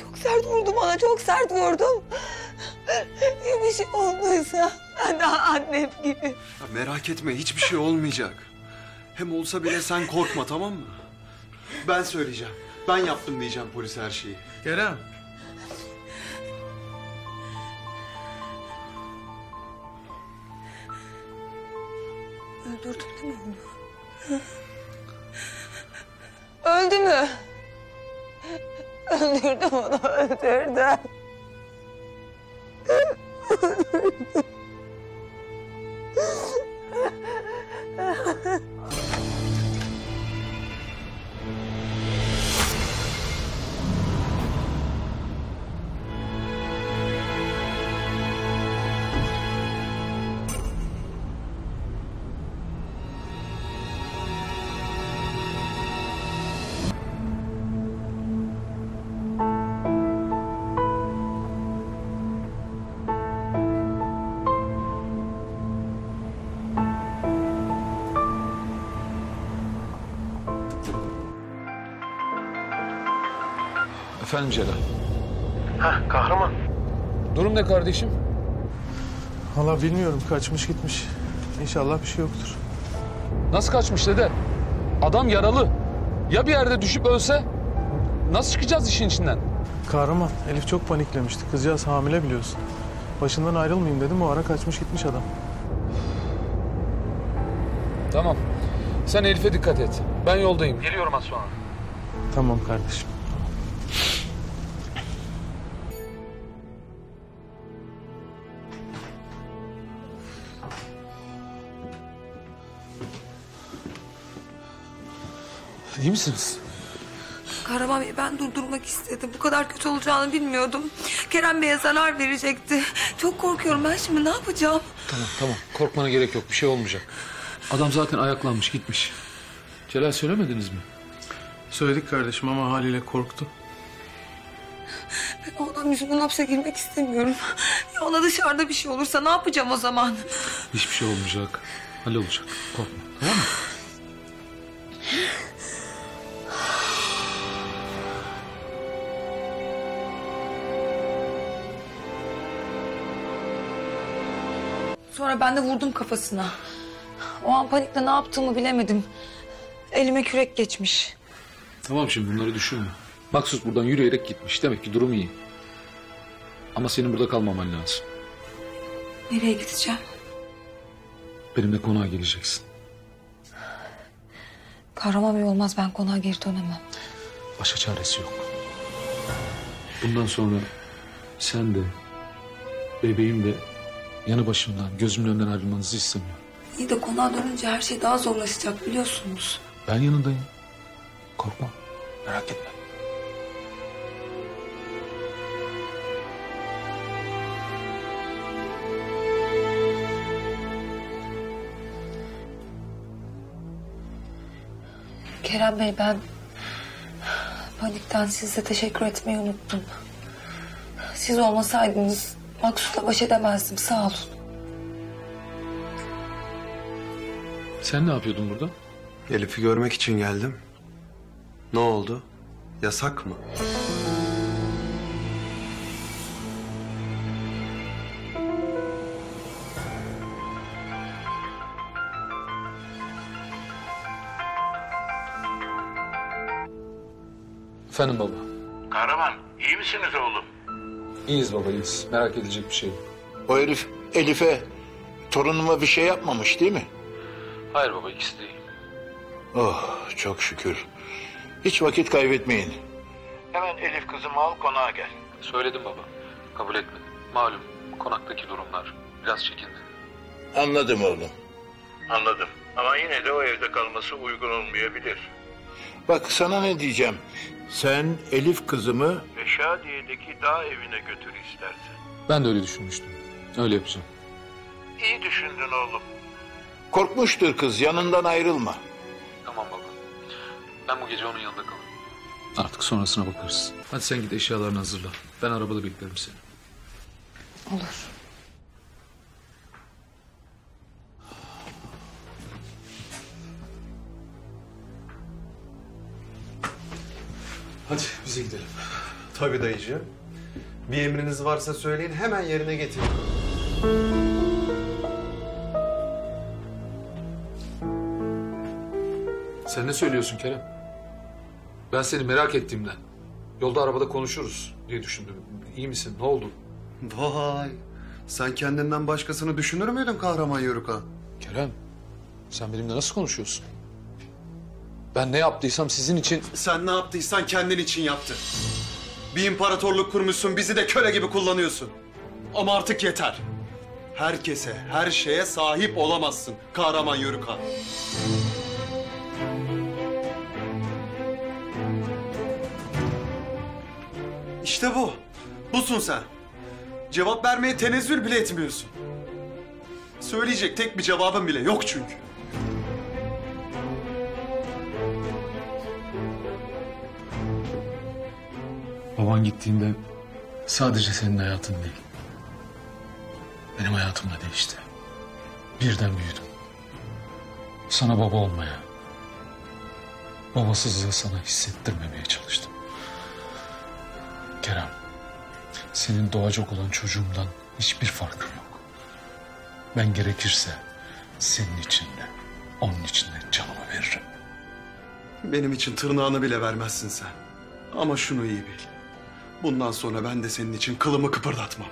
Çok sert vurdum ona, çok sert vurdum. Ya bir şey olduysa ben daha annem gibi. Ya merak etme hiçbir şey olmayacak. Hem olsa bile sen korkma tamam mı? Ben söyleyeceğim. Ben yaptım diyeceğim polise her şeyi. Kerem. Öldürdün değil mi onu? Öldü mü? Öldürdüm onu, öldürdüm. Efendim Celal. Heh kahraman. Durum ne kardeşim? Valla bilmiyorum kaçmış gitmiş. İnşallah bir şey yoktur. Nasıl kaçmış dede? Adam yaralı. Ya bir yerde düşüp ölse? Nasıl çıkacağız işin içinden? Kahraman Elif çok paniklemişti. Kızcağız hamile biliyorsun. Başından ayrılmayayım dedim o ara kaçmış gitmiş adam. Tamam. Sen Elif'e dikkat et. Ben yoldayım. Geliyorum az sonra. Tamam kardeşim. İyi misiniz? Kahraman Bey ben durdurmak istedim. Bu kadar kötü olacağını bilmiyordum. Kerem Bey'e zarar verecekti. Çok korkuyorum ben şimdi ne yapacağım? Tamam tamam. Korkmana gerek yok. Bir şey olmayacak. Adam zaten ayaklanmış gitmiş. Celal söylemediniz mi? Söyledik kardeşim ama haliyle korktu. Ben o adam yüzünden hapse girmek istemiyorum. Ya ona dışarıda bir şey olursa ne yapacağım o zaman? Hiçbir şey olmayacak. Hallolacak. Korkma. Tamam mı? Sonra ben de vurdum kafasına. O an panikle ne yaptığımı bilemedim. Elime kürek geçmiş. Tamam şimdi bunları düşünme. Maksut buradan yürüyerek gitmiş. Demek ki durum iyi. Ama senin burada kalmaman lazım. Nereye gideceğim? Benimle konağa geleceksin. Kahraman Bey olmaz ben konağa geri dönemem. Başka çaresi yok. Bundan sonra sen de bebeğim de yanı başımdan gözümün önünden ayrılmanızı istemiyorum. İyi de konağa dönünce her şey daha zorlaşacak biliyorsunuz. Ben yanındayım. Korkma. Merak etme. Kerem Bey ben panikten size teşekkür etmeyi unuttum. Siz olmasaydınız Maksut'la baş edemezdim sağ olun. Sen ne yapıyordun burada? Elif'i görmek için geldim. Ne oldu? Yasak mı? Efendim baba. Kahraman iyi misiniz oğlum? İyiyiz baba iyiyiz. Merak edilecek bir şey yok. O herif Elif'e torunuma bir şey yapmamış değil mi? Hayır baba ikisi de iyi. Oh çok şükür. Hiç vakit kaybetmeyin. Hemen Elif kızımı al konağa gel. Söyledim baba. Kabul etmedi. Malum konaktaki durumlar biraz çekindi. Anladım oğlum. Anladım. Ama yine de o evde kalması uygun olmayabilir. Bak sana ne diyeceğim. Sen Elif kızımı Şadiye'deki dağ evine götür istersen. Ben de öyle düşünmüştüm. Öyle yapacağım. İyi düşündün oğlum. Korkmuştur kız yanından ayrılma. Tamam baba. Ben bu gece onun yanında kalayım. Artık sonrasına bakarız. Hadi sen git eşyalarını hazırla. Ben arabada beklerim seni. Olur. Hadi bize gidelim. Tabii dayıcığım. Bir emriniz varsa söyleyin hemen yerine getirin. Sen ne söylüyorsun Kerem? Ben seni merak ettiğimden. Yolda arabada konuşuruz diye düşündüm. İyi misin? Ne oldu? Vay. Sen kendinden başkasını düşünür müydün kahraman Yörükan? Kerem, sen benimle nasıl konuşuyorsun? Ben ne yaptıysam sizin için... Sen ne yaptıysan kendin için yaptın. Bir imparatorluk kurmuşsun, bizi de köle gibi kullanıyorsun. Ama artık yeter. Herkese, her şeye sahip olamazsın kahraman Yörükan. İşte bu. Busun sen. Cevap vermeye tenezzül bile etmiyorsun. Söyleyecek tek bir cevabın bile yok çünkü. Baban gittiğinde sadece senin hayatın değil. Benim hayatım da değişti. Birden büyüdüm. Sana baba olmaya, babasızlığı sana hissettirmemeye çalıştım. Kerem, senin doğacak olan çocuğumdan hiçbir farkın yok. Ben gerekirse senin için de, onun için de canımı veririm. Benim için tırnağını bile vermezsin sen. Ama şunu iyi bil. Bundan sonra ben de senin için kılımı kıpırdatmam.